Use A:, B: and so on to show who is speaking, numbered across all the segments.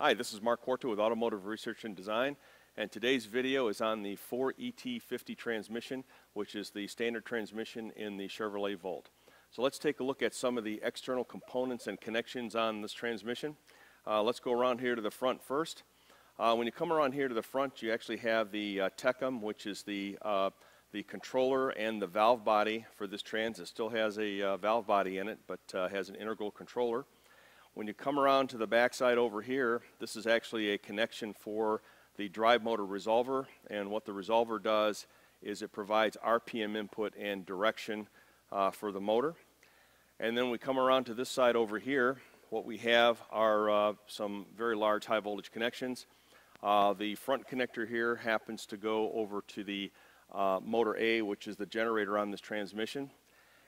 A: Hi, this is Mark Quarto with Automotive Research and Design, and today's video is on the 4ET50 transmission, which is the standard transmission in the Chevrolet Volt. So let's take a look at some of the external components and connections on this transmission. Uh, let's go around here to the front first. Uh, when you come around here to the front, you actually have the uh, TECM, which is the uh, the controller and the valve body for this trans. It still has a uh, valve body in it, but uh, has an integral controller. When you come around to the backside over here, this is actually a connection for the drive motor resolver, and what the resolver does is it provides RPM input and direction uh, for the motor. And then we come around to this side over here, what we have are uh, some very large high voltage connections. Uh, the front connector here happens to go over to the uh, motor A, which is the generator on this transmission.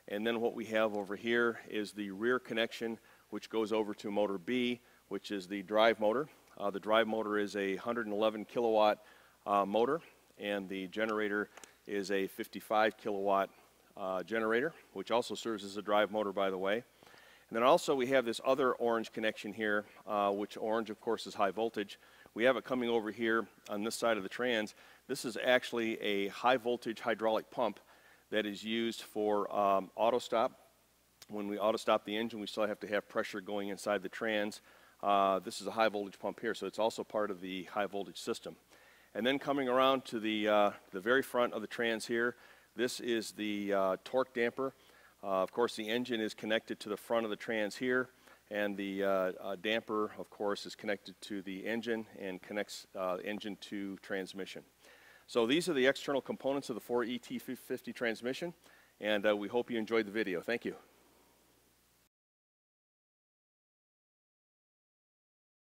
A: And then what we have over here is the rear connection, which goes over to motor B, which is the drive motor. Uh, the drive motor is a 111 kilowatt uh, motor, and the generator is a 55 kilowatt uh, generator, which also serves as a drive motor, by the way. And then also we have this other orange connection here, uh, which orange, of course, is high voltage. We have it coming over here on this side of the trans. This is actually a high voltage hydraulic pump that is used for um, auto stop. When we auto stop the engine, we still have to have pressure going inside the trans. Uh, this is a high voltage pump here, so it's also part of the high voltage system. And then coming around to the, uh, the very front of the trans here, this is the uh, torque damper. Uh, of course, the engine is connected to the front of the trans here, and the uh, uh, damper, of course, is connected to the engine and connects engine to transmission. So these are the external components of the 4ET50 transmission, and we hope you enjoyed the video. Thank you.